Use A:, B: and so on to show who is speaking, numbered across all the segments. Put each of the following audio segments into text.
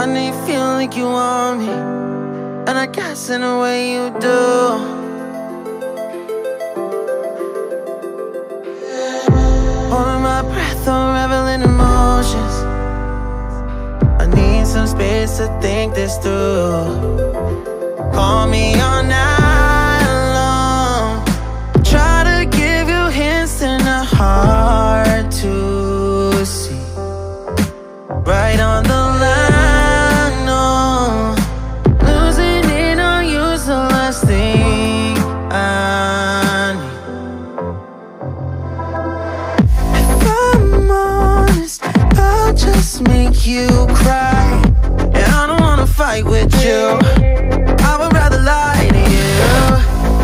A: I know you feel like you want me, and I guess in a way you do. Holding my breath, unraveling emotions. I need some space to think this through. Call me all night long. Try to give you hints and a hard to see. Right on make you cry. And I don't wanna fight with you. I would rather lie to you.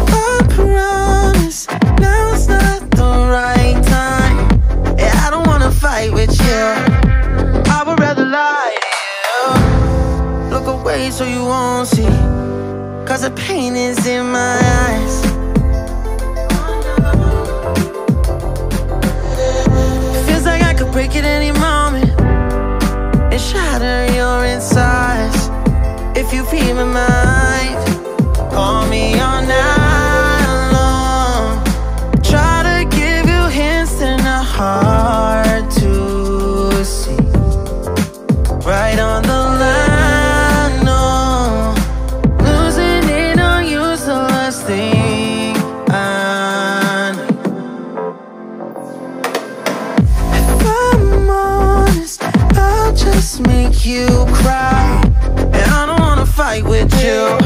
A: I promise not the right time. I don't wanna fight with you. I would rather lie to you. Look away so you won't see. Cause the pain is in my eyes. Right on the line, no. Losing it on you's the last thing I need. If I'm honest, I'll just make you cry. And I don't wanna fight with you.